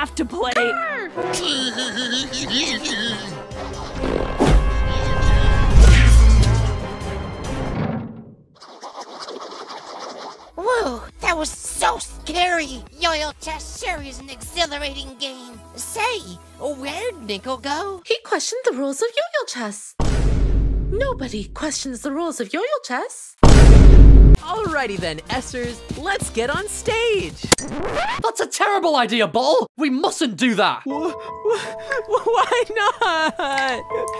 have to play. Whoa, that was so scary! Yo-Yo Chess sure is an exhilarating game. Say, where'd Nickel go? He questioned the rules of yo-yo chess. Nobody questions the rules of yo-yo chess. Alrighty then, Essers, let's get on stage. That's a terrible idea, Ball! We mustn't do that! Why not?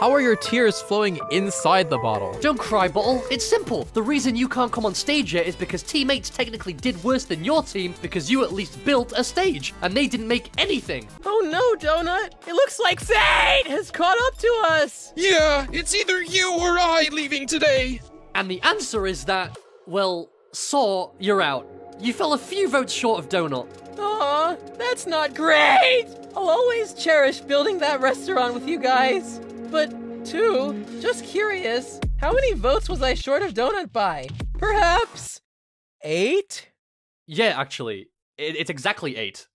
How are your tears flowing inside the bottle? Don't cry, Bottle. It's simple. The reason you can't come on stage yet is because teammates technically did worse than your team because you at least built a stage, and they didn't make anything. Oh no, Donut! It looks like fate has caught up to us! Yeah, it's either you or I leaving today. And the answer is that, well, Saw, you're out. You fell a few votes short of Donut. Aw, that's not great! I'll always cherish building that restaurant with you guys. But, two, just curious, how many votes was I short of Donut by? Perhaps eight? Yeah, actually, it, it's exactly eight.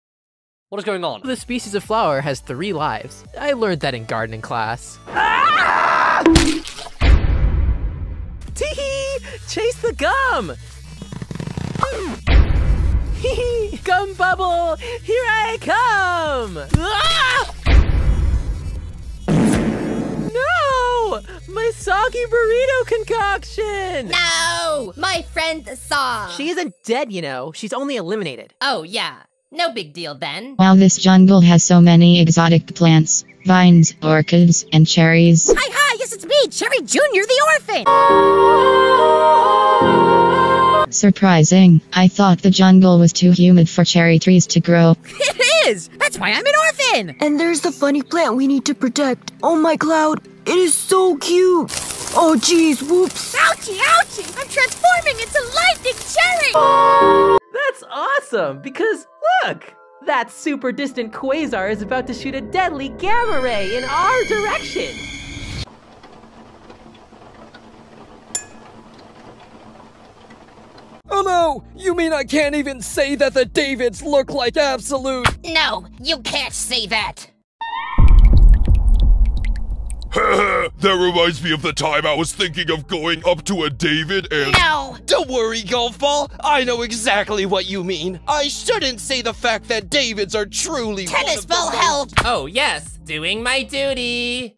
What is going on? The species of flower has three lives. I learned that in gardening class. Ah! Tee Chase the gum! gum bubble! Here I come! Ah! No! My soggy burrito concoction! No! My friend Saw! She isn't dead, you know. She's only eliminated. Oh, yeah. No big deal then. Wow, this jungle has so many exotic plants, vines, orchids, and cherries. Hi, hi, yes, it's me, Cherry Jr. the orphan! Surprising. I thought the jungle was too humid for cherry trees to grow. It is! That's why I'm an orphan! And there's the funny plant we need to protect. Oh my cloud, it is so cute. Oh jeez, whoops. Ouchie, ouchie! I'm transforming into lightning cherry! That's awesome, because look! That super distant quasar is about to shoot a deadly gamma ray in our direction! No! You mean I can't even say that the Davids look like absolute? No, you can't say that! that reminds me of the time I was thinking of going up to a David and. No! Don't worry, Golf Ball. I know exactly what you mean. I shouldn't say the fact that Davids are truly. Tennis ball help! Oh, yes, doing my duty.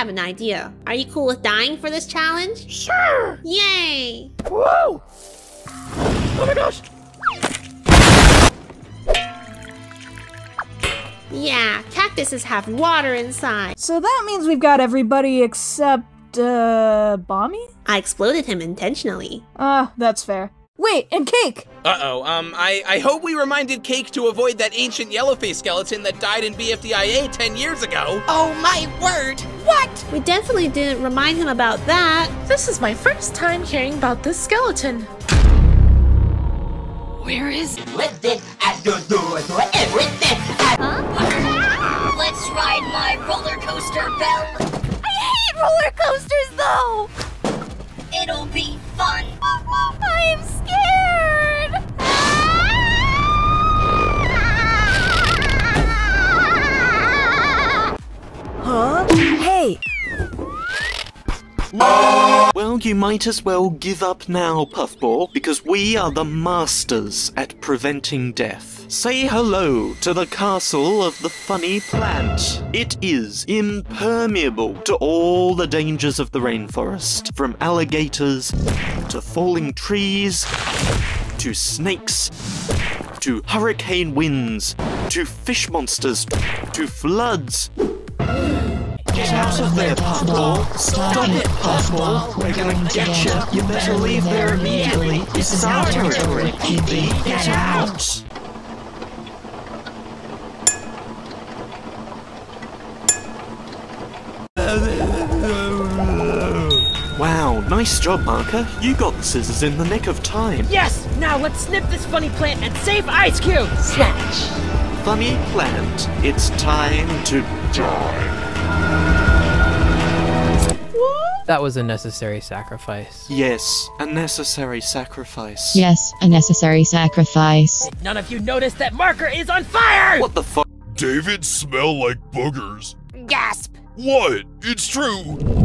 Have an idea. Are you cool with dying for this challenge? Sure! Yay! Whoa! Oh my gosh! Yeah, cactuses have water inside. So that means we've got everybody except, uh, Bomby? I exploded him intentionally. Ah, uh, that's fair. Wait, and Cake! Uh-oh, um, I, I hope we reminded Cake to avoid that ancient yellowface skeleton that died in BFDIA 10 years ago. Oh my word! What? We definitely didn't remind him about that. This is my first time hearing about this skeleton. Where is everything? Huh? Let's ride my roller coaster, Bell. I hate roller coasters, though. It'll be fun. Well, you might as well give up now, Puffball, because we are the masters at preventing death. Say hello to the castle of the funny plant. It is impermeable to all the dangers of the rainforest, from alligators to falling trees to snakes to hurricane winds to fish monsters to floods. Get out of there, Puffball! Stop it, Puffball! We're gonna get you! You better leave there immediately! This is our territory, PB! Get out! Wow, nice job, Marker. You got the scissors in the nick of time. Yes! Now let's snip this funny plant and save Ice Cube! Snatch! Funny plant, it's time to die. That was a necessary sacrifice. Yes, a necessary sacrifice. Yes, a necessary sacrifice. None of you noticed that marker is on fire! What the fuck? David smell like boogers. Gasp! What? It's true.